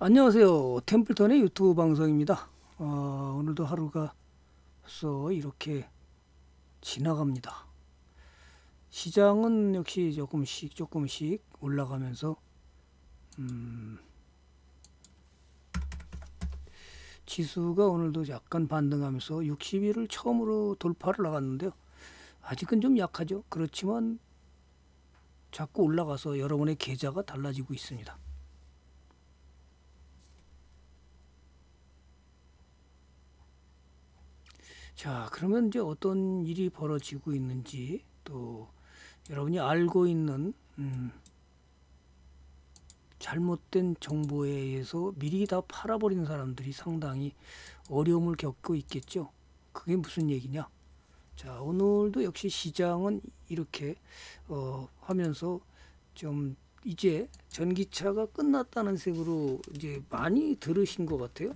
안녕하세요. 템플턴의 유튜브 방송입니다. 어, 오늘도 하루가 벌써 이렇게 지나갑니다. 시장은 역시 조금씩 조금씩 올라가면서 음, 지수가 오늘도 약간 반등하면서 60일을 처음으로 돌파를 나갔는데요. 아직은 좀 약하죠. 그렇지만 자꾸 올라가서 여러분의 계좌가 달라지고 있습니다. 자, 그러면 이제 어떤 일이 벌어지고 있는지 또 여러분이 알고 있는 음, 잘못된 정보에 의해서 미리 다 팔아버리는 사람들이 상당히 어려움을 겪고 있겠죠. 그게 무슨 얘기냐? 자, 오늘도 역시 시장은 이렇게 어, 하면서 좀 이제 전기차가 끝났다는 색으로 이제 많이 들으신 것 같아요.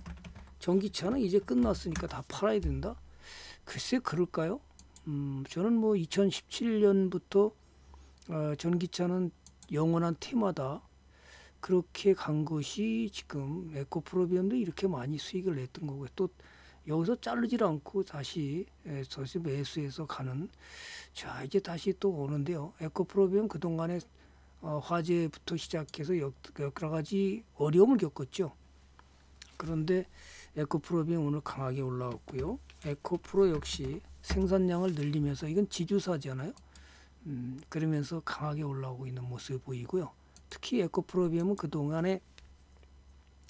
전기차는 이제 끝났으니까 다 팔아야 된다. 글쎄 그럴까요? 음, 저는 뭐 2017년부터 어, 전기차는 영원한 테마다 그렇게 간 것이 지금 에코프로비움도 이렇게 많이 수익을 냈던 거고요. 또 여기서 자르질 않고 다시 예, 다시 매수해서 가는 자 이제 다시 또 오는데요. 에코프로비움 그동안에 어, 화재부터 시작해서 여, 여러 가지 어려움을 겪었죠. 그런데 에코프로비움 오늘 강하게 올라왔고요. 에코프로 역시 생산량을 늘리면서 이건 지주사잖아요. 음, 그러면서 강하게 올라오고 있는 모습을 보이고요. 특히 에코프로비움은 그동안에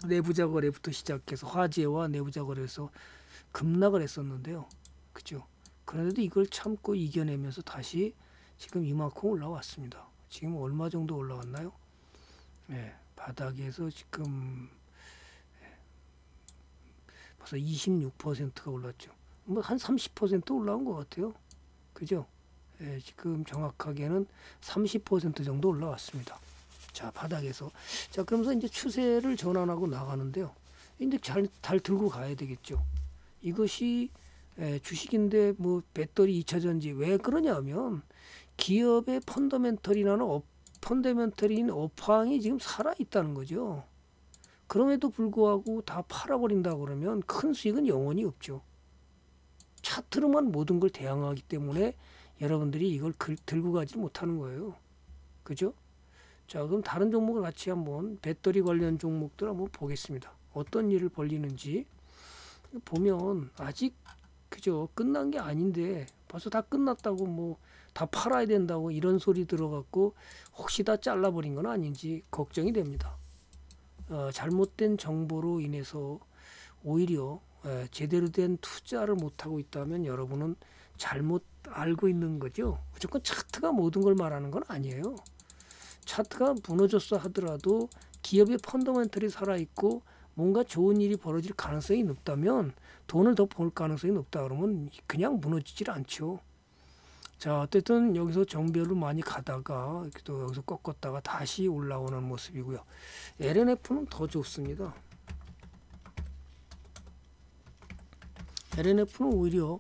내부자 거래부터 시작해서 화재와 내부자 거래에서 급락을 했었는데요. 그죠? 그런데도 이걸 참고 이겨내면서 다시 지금 이만큼 올라왔습니다. 지금 얼마 정도 올라왔나요? 네, 바닥에서 지금 벌써 26%가 올랐죠. 뭐 한 30% 올라온 것 같아요. 그죠? 예, 지금 정확하게는 30% 정도 올라왔습니다. 자, 바닥에서. 자, 그러면서 이제 추세를 전환하고 나가는데요. 이제 잘, 잘 들고 가야 되겠죠. 이것이 예, 주식인데 뭐 배터리 2차 전지 왜 그러냐면 기업의 펀더멘털이라는 업, 펀더멘털인 업황이 지금 살아 있다는 거죠. 그럼에도 불구하고 다 팔아버린다 그러면 큰 수익은 영원히 없죠. 차트로만 모든 걸 대응하기 때문에 여러분들이 이걸 들고 가지 못하는 거예요. 그죠? 자, 그럼 다른 종목을 같이 한번 배터리 관련 종목들 한번 보겠습니다. 어떤 일을 벌리는지 보면 아직 그죠 끝난 게 아닌데 벌써 다 끝났다고 뭐 다 팔아야 된다고 이런 소리 들어갖고 혹시 다 잘라버린 건 아닌지 걱정이 됩니다. 어, 잘못된 정보로 인해서 오히려 에, 제대로 된 투자를 못하고 있다면 여러분은 잘못 알고 있는 거죠. 무조건 차트가 모든 걸 말하는 건 아니에요. 차트가 무너졌어 하더라도 기업의 펀더멘털이 살아있고 뭔가 좋은 일이 벌어질 가능성이 높다면 돈을 더 벌 가능성이 높다 그러면 그냥 무너지질 않죠. 자 어쨌든 여기서 정배를 많이 가다가 또 여기서 꺾었다가 다시 올라오는 모습이고요. LNF는 더 좋습니다. LNF는 오히려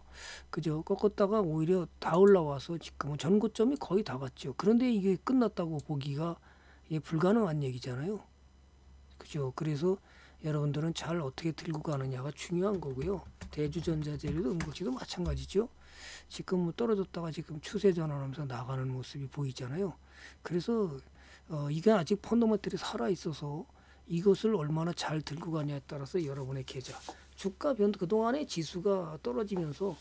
그죠 꺾었다가 오히려 다 올라와서 지금은 전고점이 거의 다 갔죠. 그런데 이게 끝났다고 보기가 불가능한 얘기잖아요. 그죠. 그래서 여러분들은 잘 어떻게 들고 가느냐가 중요한 거고요. 대주전자재료도 음극지도 마찬가지죠. 지금 뭐 떨어졌다가 지금 추세 전환하면서 나가는 모습이 보이잖아요. 그래서 어, 이게 아직 펀더먼들이 살아 있어서 이것을 얼마나 잘 들고 가냐에 따라서 여러분의 계좌 주가 변 그동안에 지수가 떨어지면서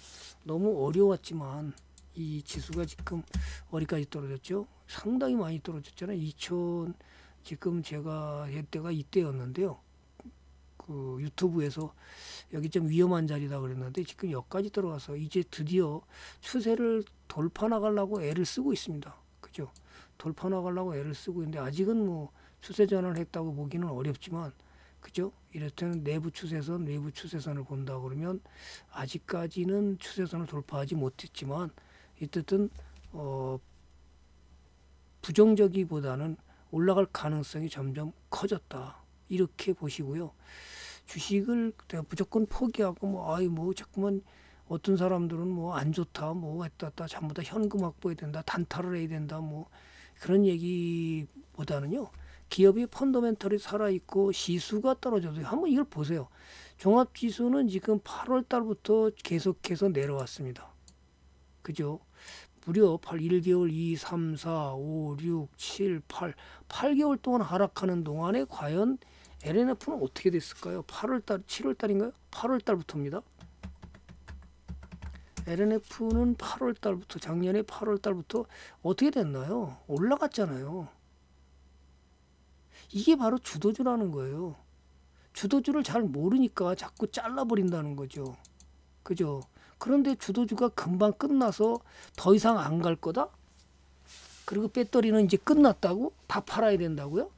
너무 어려웠지만 이 지수가 지금 어디까지 떨어졌죠? 상당히 많이 떨어졌잖아요. 2000 지금 제가 이때가 이때였는데요. 그 유튜브에서 여기 좀 위험한 자리다 그랬는데 지금 여기까지 들어와서 이제 드디어 추세를 돌파 나가려고 애를 쓰고 있습니다. 그죠? 돌파 나가려고 애를 쓰고 있는데 아직은 뭐 추세 전환을 했다고 보기는 어렵지만 그죠? 이렇다면 내부 추세선, 외부 추세선을 본다 그러면 아직까지는 추세선을 돌파하지 못했지만 어쨌든 어 부정적이보다는 올라갈 가능성이 점점 커졌다. 이렇게 보시고요. 주식을 무조건 포기하고 뭐 아이 뭐 자꾸만 어떤 사람들은 뭐 안 좋다 뭐 했다 다 전부 다 현금 확보해야 된다 단타를 해야 된다 뭐 그런 얘기보다는요 기업이 펀더멘털이 살아있고 시수가 떨어져도 한번 이걸 보세요. 종합지수는 지금 8월 달부터 계속해서 내려왔습니다. 그죠? 무려 8, 1개월, 2, 3, 4, 5, 6, 7, 8, 8개월 동안 하락하는 동안에 과연 LNF는 어떻게 됐을까요? 8월 달, 7월 달인가요? 8월 달부터입니다. LNF는 8월 달부터 작년에 8월 달부터 어떻게 됐나요? 올라갔잖아요. 이게 바로 주도주라는 거예요. 주도주를 잘 모르니까 자꾸 잘라버린다는 거죠. 그죠? 그런데 주도주가 금방 끝나서 더 이상 안 갈 거다? 그리고 배터리는 이제 끝났다고? 다 팔아야 된다고요?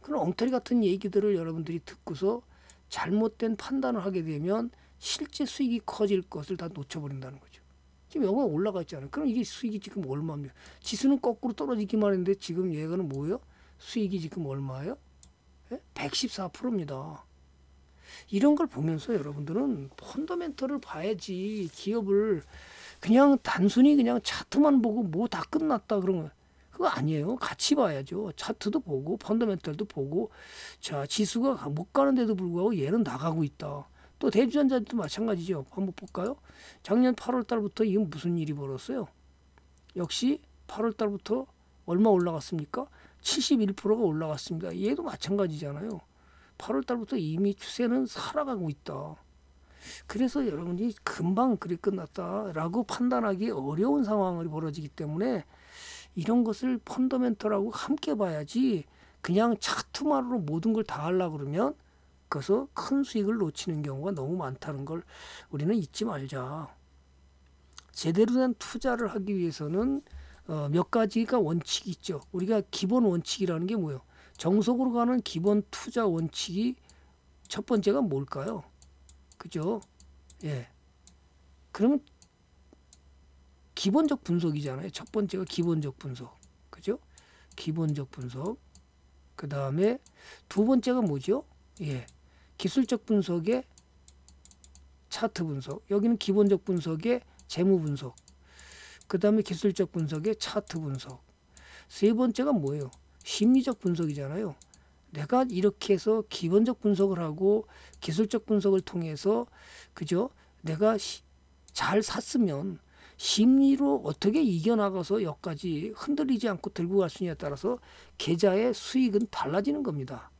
그런 엉터리 같은 얘기들을 여러분들이 듣고서 잘못된 판단을 하게 되면 실제 수익이 커질 것을 다 놓쳐버린다는 거죠. 지금 여기가 올라가 있잖아요. 그럼 이게 수익이 지금 얼마입니까? 지수는 거꾸로 떨어지기만 했는데 지금 얘가는 뭐예요? 수익이 지금 얼마예요? 114%입니다. 이런 걸 보면서 여러분들은 펀더멘털을 봐야지 기업을 그냥 단순히 그냥 차트만 보고 뭐 다 끝났다 거 그거 아니에요. 같이 봐야죠. 차트도 보고 펀더멘털도 보고 자 지수가 못 가는데도 불구하고 얘는 나가고 있다. 또 대주전자도 마찬가지죠. 한번 볼까요? 작년 8월 달부터 이건 무슨 일이 벌었어요? 역시 8월 달부터 얼마 올라갔습니까? 71%가 올라갔습니다. 얘도 마찬가지잖아요. 8월 달부터 이미 추세는 살아가고 있다. 그래서 여러분이 금방 그리 끝났다라고 판단하기 어려운 상황이 벌어지기 때문에 이런 것을 펀더멘털하고 함께 봐야지 그냥 차트만으로 모든 걸 다 하려고 그러면 그래서 큰 수익을 놓치는 경우가 너무 많다는 걸 우리는 잊지 말자. 제대로 된 투자를 하기 위해서는 어, 몇 가지가 원칙이 있죠. 우리가 기본 원칙이라는 게 뭐예요? 정석으로 가는 기본 투자 원칙이 첫 번째가 뭘까요? 그죠? 예. 그러면 기본적 분석이잖아요. 첫 번째가 기본적 분석. 그죠? 기본적 분석. 그 다음에 두 번째가 뭐죠? 예. 기술적 분석의 차트 분석. 여기는 기본적 분석의 재무 분석. 그 다음에 기술적 분석의 차트 분석. 세 번째가 뭐예요? 심리적 분석이잖아요. 내가 이렇게 해서 기본적 분석을 하고 기술적 분석을 통해서 그죠? 내가 잘 샀으면 심리로 어떻게 이겨나가서 여기까지 흔들리지 않고 들고 갈 수냐에 따라서 계좌의 수익은 달라지는 겁니다.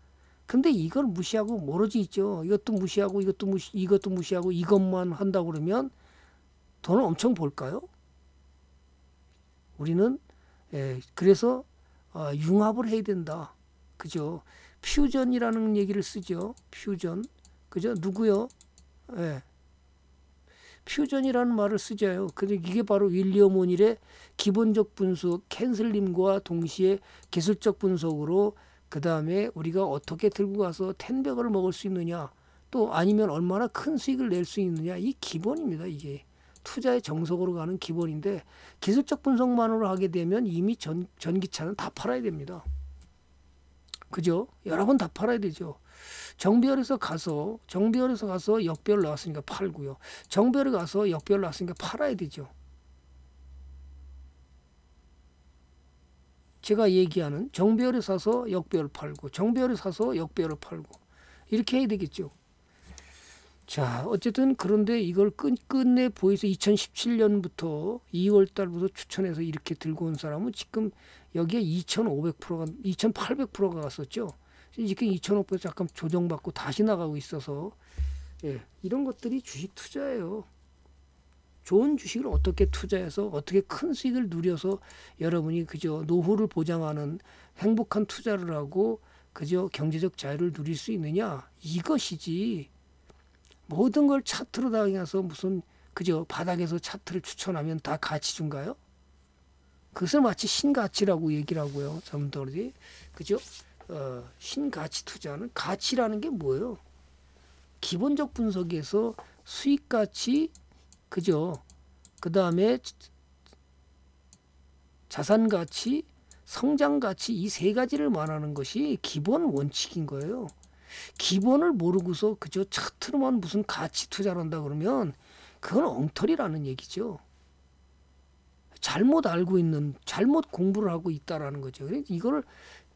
근데 이걸 무시하고 모르지 있죠. 이것도 무시하고 이것도 무시 이것도 무시하고 이것만 한다 그러면 돈을 엄청 벌까요? 우리는 예, 그래서 어, 융합을 해야 된다. 그죠? 퓨전이라는 얘기를 쓰죠. 퓨전. 그죠? 누구요? 예. 퓨전이라는 말을 쓰죠. 근데 이게 바로 윌리엄 오닐의 기본적 분석, 캔슬림과 동시에 기술적 분석으로 그 다음에 우리가 어떻게 들고 가서 텐백을 먹을 수 있느냐, 또 아니면 얼마나 큰 수익을 낼 수 있느냐, 이 기본입니다. 이게. 투자의 정석으로 가는 기본인데 기술적 분석만으로 하게 되면 이미 전, 전기차는 다 팔아야 됩니다. 그죠? 여러 번 다 팔아야 되죠. 정비열에서 가서 정비열에서 가서 역별 나왔으니까 팔고요. 정비열에 가서 역별 나왔으니까 팔아야 되죠. 제가 얘기하는 정비열에 사서 역별 팔고 정비열에 사서 역별을 팔고 이렇게 해야 되겠죠. 자, 어쨌든 그런데 이걸 끝, 끝내 보이서 2017년부터 2월 달부터 추천해서 이렇게 들고 온 사람은 지금 여기에 2,500%가, 2,800%가 갔었죠. 지금 2,500 잠깐 조정받고 다시 나가고 있어서, 예, 이런 것들이 주식 투자예요. 좋은 주식을 어떻게 투자해서 어떻게 큰 수익을 누려서 여러분이 그저 노후를 보장하는 행복한 투자를 하고 그저 경제적 자유를 누릴 수 있느냐 이것이지 모든 걸 차트로 당해서 무슨 그저 바닥에서 차트를 추천하면 다 가치준가요? 그것을 마치 신가치라고 얘기를 하고요. 점들이 그죠? 어, 신가치 투자는 가치라는 게 뭐예요? 기본적 분석에서 수익 가치 그죠? 그 다음에 자산 가치, 성장 가치 이 세 가지를 말하는 것이 기본 원칙인 거예요. 기본을 모르고서 그저 차트로만 무슨 가치 투자를 한다 그러면 그건 엉터리라는 얘기죠. 잘못 알고 있는 잘못 공부를 하고 있다라는 거죠. 그래서 이거를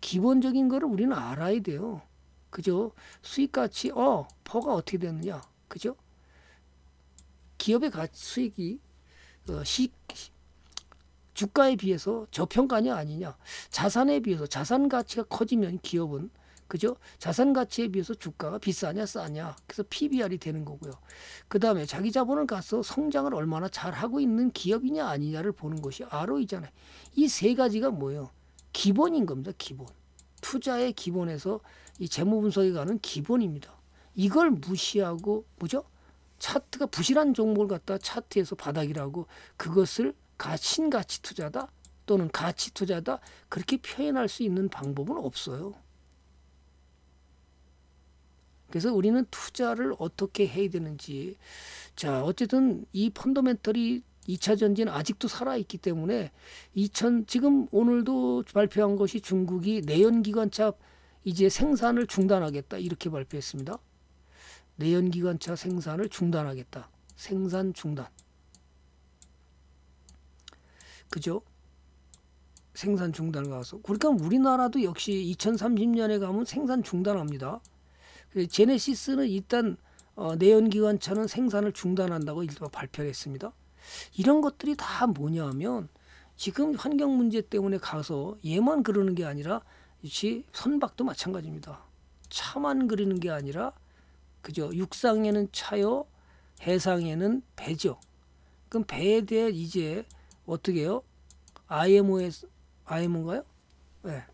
기본적인 거를 우리는 알아야 돼요. 그죠? 수익 가치, 어, 퍼가 어떻게 되느냐. 그죠? 기업의 가치, 수익이 어, 시, 주가에 비해서 저평가냐 아니냐. 자산에 비해서 자산 가치가 커지면 기업은 그죠? 자산 가치에 비해서 주가가 비싸냐 싸냐. 그래서 PBR이 되는 거고요. 그 다음에 자기 자본을 가서 성장을 얼마나 잘 하고 있는 기업이냐 아니냐를 보는 것이 RO이잖아요. 이 세 가지가 뭐예요? 기본인 겁니다. 기본. 투자의 기본에서 이 재무 분석에 가는 기본입니다. 이걸 무시하고 뭐죠? 차트가 부실한 종목을 갖다 차트에서 바닥이라고 그것을 신가치 투자다 또는 가치 투자다 그렇게 표현할 수 있는 방법은 없어요. 그래서 우리는 투자를 어떻게 해야 되는지 자 어쨌든 이 펀더멘털이 2차 전지는 아직도 살아 있기 때문에 2000 지금 오늘도 발표한 것이 중국이 내연기관차 이제 생산을 중단하겠다 이렇게 발표했습니다. 내연기관차 생산을 중단하겠다. 생산 중단. 그죠? 생산 중단을 가서. 그러니까 우리나라도 역시 2030년에 가면 생산 중단합니다. 제네시스는 일단 어, 내연기관차는 생산을 중단한다고 일단 발표를 했습니다. 이런 것들이 다 뭐냐면 지금 환경 문제 때문에 가서 얘만 그러는 게 아니라 역시 선박도 마찬가지입니다. 차만 그리는 게 아니라 그죠? 육상에는 차요, 해상에는 배죠. 그럼 배에 대해 이제 어떻게 해요? IMO에서 IMO인가요? 네.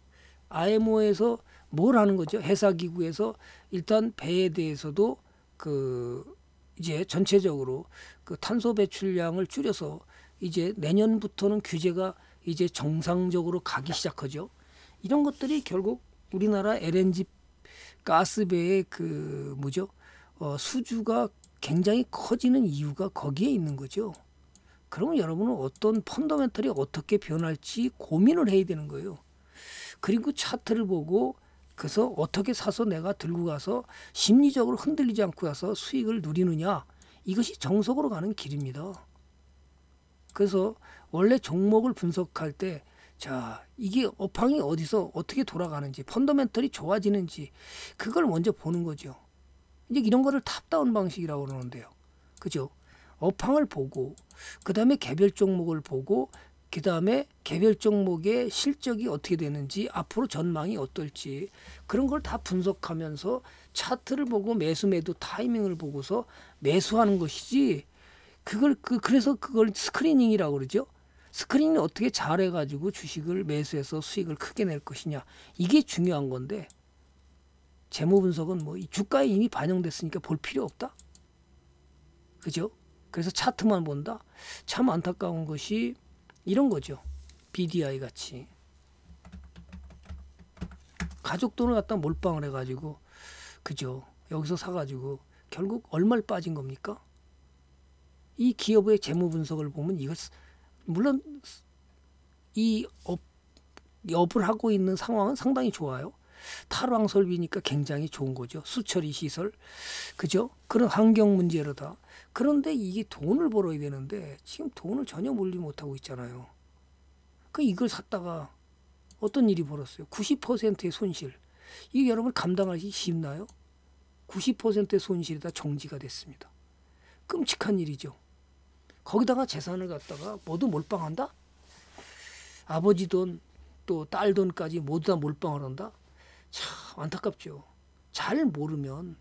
IMO에서 뭘 하는 거죠? 해사기구에서 일단 배에 대해서도 그 이제 전체적으로 그 탄소 배출량을 줄여서 이제 내년부터는 규제가 이제 정상적으로 가기 시작하죠. 이런 것들이 결국 우리나라 LNG 가스배의 그 뭐죠? 어, 수주가 굉장히 커지는 이유가 거기에 있는 거죠. 그러면 여러분은 어떤 펀더멘털이 어떻게 변할지 고민을 해야 되는 거예요. 그리고 차트를 보고 그래서 어떻게 사서 내가 들고 가서 심리적으로 흔들리지 않고 가서 수익을 누리느냐 이것이 정석으로 가는 길입니다. 그래서 원래 종목을 분석할 때 자, 이게 업황이 어디서 어떻게 돌아가는지, 펀더멘털이 좋아지는지, 그걸 먼저 보는 거죠. 이제 이런 거를 탑다운 방식이라고 그러는데요. 그죠? 업황을 보고, 그 다음에 개별 종목을 보고, 그 다음에 개별 종목의 실적이 어떻게 되는지, 앞으로 전망이 어떨지, 그런 걸 다 분석하면서 차트를 보고 매수 매도 타이밍을 보고서 매수하는 것이지, 그걸, 그, 그래서 그걸 스크리닝이라고 그러죠. 스크린을 어떻게 잘해가지고 주식을 매수해서 수익을 크게 낼 것이냐 이게 중요한 건데 재무 분석은 뭐 주가에 이미 반영됐으니까 볼 필요 없다. 그죠? 그래서 차트만 본다. 참 안타까운 것이 이런 거죠. BDI 같이 가족 돈을 갖다 몰빵을 해가지고 그죠? 여기서 사가지고 결국 얼마를 빠진 겁니까? 이 기업의 재무 분석을 보면 이것 물론 이 업, 업을 하고 있는 상황은 상당히 좋아요. 탈황 설비니까 굉장히 좋은 거죠. 수처리 시설, 그죠? 그런 환경 문제로다. 그런데 이게 돈을 벌어야 되는데 지금 돈을 전혀 몰리 못하고 있잖아요. 그 이걸 샀다가 어떤 일이 벌었어요? 90%의 손실. 이게 여러분 감당하기 쉽나요? 90%의 손실이 다 정지가 됐습니다. 끔찍한 일이죠. 거기다가 재산을 갖다가 모두 몰빵한다? 아버지 돈, 또 딸 돈까지 모두 다 몰빵을 한다? 참 안타깝죠. 잘 모르면,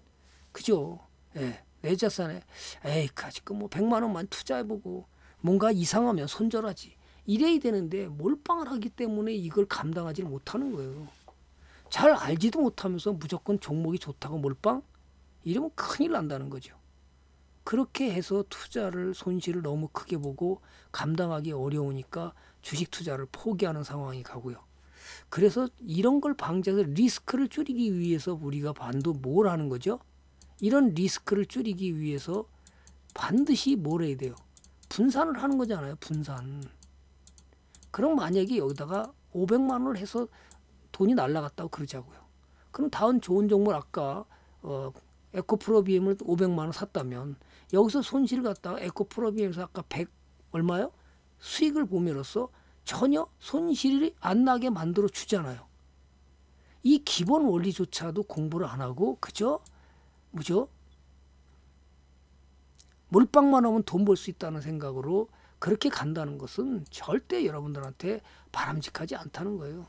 그죠? 예, 내 자산에, 에이, 아직그 뭐 백만 원만 투자해보고, 뭔가 이상하면 손절하지. 이래야 되는데 몰빵을 하기 때문에 이걸 감당하지 못하는 거예요. 잘 알지도 못하면서 무조건 종목이 좋다고 몰빵? 이러면 큰일 난다는 거죠. 그렇게 해서 투자를 손실을 너무 크게 보고 감당하기 어려우니까 주식 투자를 포기하는 상황이 가고요. 그래서 이런 걸 방지해서 리스크를 줄이기 위해서 우리가 반도 뭘 하는 거죠? 이런 리스크를 줄이기 위해서 반드시 뭘 해야 돼요? 분산을 하는 거잖아요. 분산. 그럼 만약에 여기다가 500만 원을 해서 돈이 날라갔다고 그러자고요. 그럼 다음 좋은 종목 아까 어, 에코프로비엠을 500만 원 샀다면 여기서 손실을 갖다가 에코프로비엠에서 아까 100 얼마요? 수익을 보면서 전혀 손실이 안 나게 만들어 주잖아요. 이 기본 원리조차도 공부를 안 하고 그저 뭐죠? 몰빵만 하면 돈 벌 수 있다는 생각으로 그렇게 간다는 것은 절대 여러분들한테 바람직하지 않다는 거예요.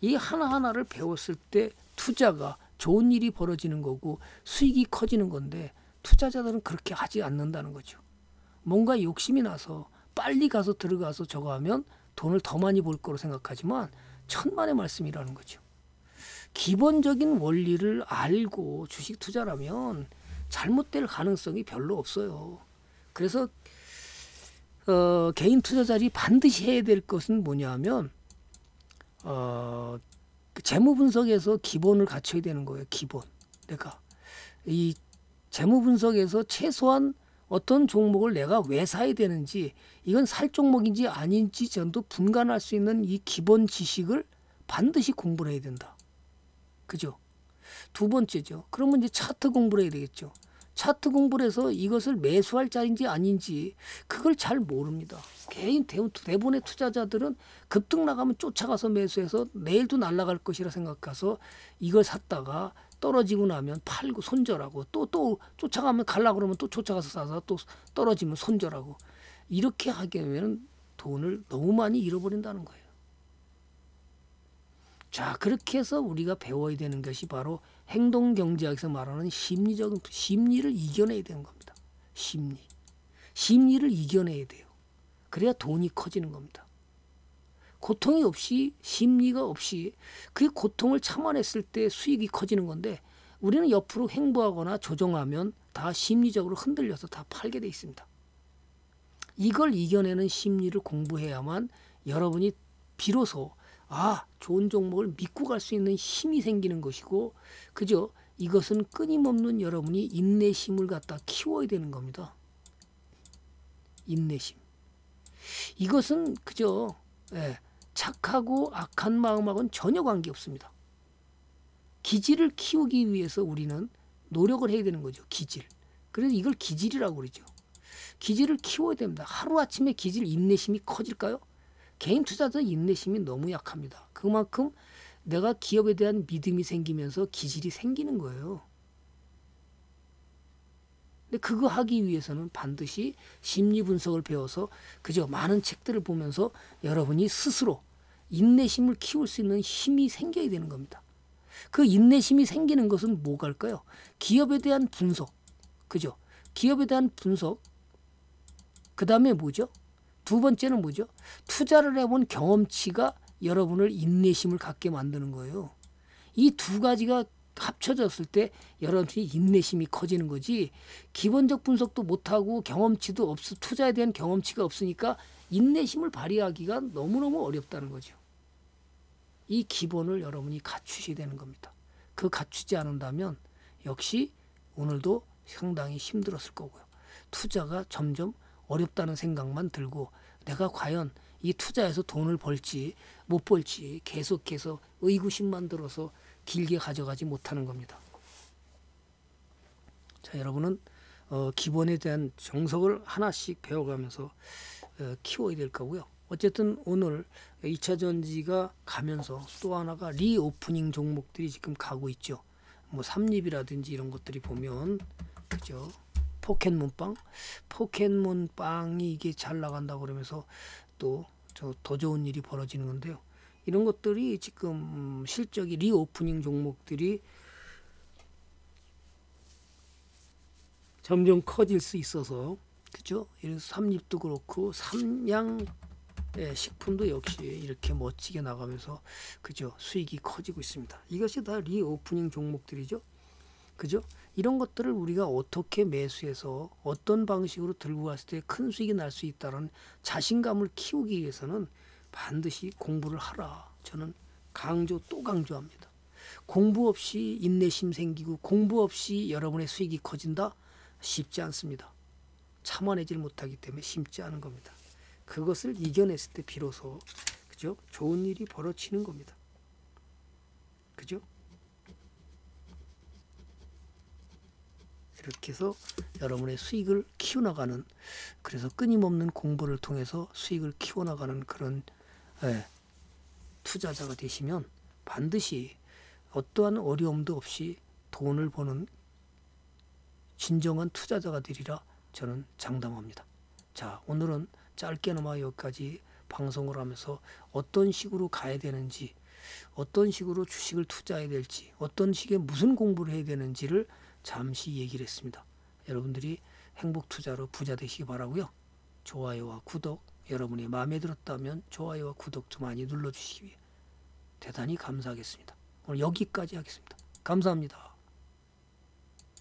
이 하나하나를 배웠을 때 투자가 좋은 일이 벌어지는 거고 수익이 커지는 건데 투자자들은 그렇게 하지 않는다는 거죠. 뭔가 욕심이 나서 빨리 가서 들어가서 저거 하면 돈을 더 많이 벌 거로 생각하지만 천만의 말씀이라는 거죠. 기본적인 원리를 알고 주식 투자라면 잘못될 가능성이 별로 없어요. 그래서 어, 개인 투자자들이 반드시 해야 될 것은 뭐냐면 어, 그 재무 분석에서 기본을 갖춰야 되는 거예요. 기본. 내가 이 재무 분석에서 최소한 어떤 종목을 내가 왜 사야 되는지 이건 살 종목인지 아닌지 전도 분간할 수 있는 이 기본 지식을 반드시 공부를 해야 된다. 그죠? 두 번째죠. 그러면 이제 차트 공부를 해야 되겠죠. 차트 공부를 해서 이것을 매수할 자리인지 아닌지 그걸 잘 모릅니다. 개인 대부분의 투자자들은 급등 나가면 쫓아가서 매수해서 내일도 날아갈 것이라 생각해서 이걸 샀다가 떨어지고 나면 팔고 손절하고 또 또 쫓아가면 갈라 그러면 또 쫓아가서 사서 또 떨어지면 손절하고 이렇게 하게 되면 돈을 너무 많이 잃어버린다는 거예요. 자 그렇게 해서 우리가 배워야 되는 것이 바로 행동 경제학에서 말하는 심리적 심리를 이겨내야 되는 겁니다. 심리. 심리를 이겨내야 돼요. 그래야 돈이 커지는 겁니다. 고통이 없이 심리가 없이 그 고통을 참아냈을 때 수익이 커지는 건데 우리는 옆으로 행보하거나 조정하면 다 심리적으로 흔들려서 다 팔게 돼 있습니다. 이걸 이겨내는 심리를 공부해야만 여러분이 비로소 아 좋은 종목을 믿고 갈 수 있는 힘이 생기는 것이고 그죠? 이것은 끊임없는 여러분이 인내심을 갖다 키워야 되는 겁니다. 인내심. 이것은 그죠? 예, 착하고 악한 마음하고는 전혀 관계 없습니다. 기질을 키우기 위해서 우리는 노력을 해야 되는 거죠. 기질. 그래서 이걸 기질이라고 그러죠. 기질을 키워야 됩니다. 하루아침에 기질 인내심이 커질까요? 개인 투자자 인내심이 너무 약합니다. 그만큼 내가 기업에 대한 믿음이 생기면서 기질이 생기는 거예요. 근데 그거 하기 위해서는 반드시 심리 분석을 배워서 그저 많은 책들을 보면서 여러분이 스스로 인내심을 키울 수 있는 힘이 생겨야 되는 겁니다. 그 인내심이 생기는 것은 뭐갈까요? 기업에 대한 분석, 그죠? 기업에 대한 분석, 그 다음에 뭐죠? 두 번째는 뭐죠? 투자를 해본 경험치가 여러분을 인내심을 갖게 만드는 거예요. 이 두 가지가 합쳐졌을 때 여러분이 인내심이 커지는 거지 기본적 분석도 못하고 경험치도 없어 투자에 대한 경험치가 없으니까 인내심을 발휘하기가 너무너무 어렵다는 거죠. 이 기본을 여러분이 갖추셔야 되는 겁니다. 그 갖추지 않는다면 역시 오늘도 상당히 힘들었을 거고요. 투자가 점점 어렵다는 생각만 들고 내가 과연 이 투자에서 돈을 벌지 못 벌지 계속해서 의구심만 들어서 길게 가져가지 못하는 겁니다. 자 여러분은 어, 기본에 대한 정석을 하나씩 배워가면서 어, 키워야 될 거고요. 어쨌든 오늘 2차 전지가 가면서 또 하나가 리오프닝 종목들이 지금 가고 있죠. 뭐 삼립이라든지 이런 것들이 보면 그죠. 포켓몬빵, 포켓몬빵이 이게 잘 나간다고 그러면서 또 저 더 좋은 일이 벌어지는 건데요. 이런 것들이 지금 실적이 리오프닝 종목들이 점점 커질 수 있어서 그죠? 이런 삼립도 그렇고 삼양 예, 식품도 역시 이렇게 멋지게 나가면서 그죠? 수익이 커지고 있습니다. 이것이 다 리오프닝 종목들이죠. 그죠? 이런 것들을 우리가 어떻게 매수해서 어떤 방식으로 들고 갔을 때 큰 수익이 날 수 있다는 자신감을 키우기 위해서는 반드시 공부를 하라. 저는 강조 또 강조합니다. 공부 없이 인내심 생기고 공부 없이 여러분의 수익이 커진다? 쉽지 않습니다. 참아내질 못하기 때문에 쉽지 않은 겁니다. 그것을 이겨냈을 때 비로소 그죠? 좋은 일이 벌어지는 겁니다. 그죠? 이렇게 해서 여러분의 수익을 키워나가는 그래서 끊임없는 공부를 통해서 수익을 키워나가는 그런 예, 투자자가 되시면 반드시 어떠한 어려움도 없이 돈을 버는 진정한 투자자가 되리라 저는 장담합니다. 자, 오늘은 짧게나마 여기까지 방송을 하면서 어떤 식으로 가야 되는지, 어떤 식으로 주식을 투자해야 될지, 어떤 식의 무슨 공부를 해야 되는지를 잠시 얘기를 했습니다. 여러분들이 행복 투자로 부자 되시기 바라고요. 좋아요와 구독, 여러분이 마음에 들었다면 좋아요와 구독 좀 많이 눌러주시기 위해 대단히 감사하겠습니다. 오늘 여기까지 하겠습니다. 감사합니다.